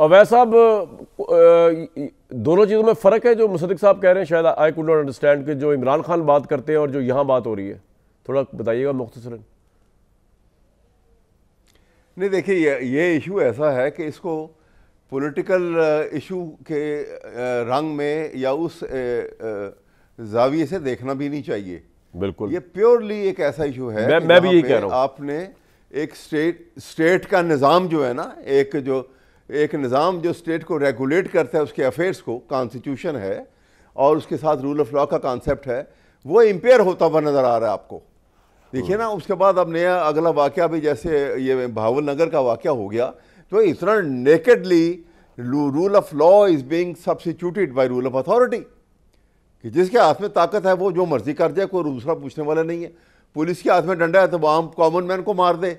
अवैध साहब दोनों चीज़ों में फ़र्क है जो मुसदिक साहब कह रहे हैं? शायद आई कुड नॉट अंडरस्टैंड कि जो इमरान खान बात करते हैं और जो यहाँ बात हो रही है। थोड़ा बताइएगा मुख्तसरन नहीं देखिए ये ये इशू ऐसा है कि इसको पॉलिटिकल इशू के रंग में या उस जाविये से देखना भी नहीं चाहिए। बिल्कुल। ये प्योरली एक ऐसा इशू है मैं, मैं भी यही कह रहा हूँ। आपने एक स्टेट स्टेट का निज़ाम जो है ना एक जो एक निज़ाम जो स्टेट को रेगुलेट करता है, उसके अफेयर्स को कॉन्स्टिट्यूशन है, और उसके साथ रूल ऑफ़ लॉ का कॉन्सेप्ट है, वो इम्पेयर होता हुआ नज़र आ रहा है आपको। देखिए ना, उसके बाद अब नया अगला वाक़ भी जैसे ये भावल नगर का वाक़ हो गया तो इतना nakedly rule of law is being substituted by rule of authority कि जिसके हाथ में ताकत है वो जो मर्ज़ी कर जाए कोई दूसरा पूछने वाला नहीं है। पुलिस के हाथ में डंडा है तो वो आम कॉमन मैन को मार दे।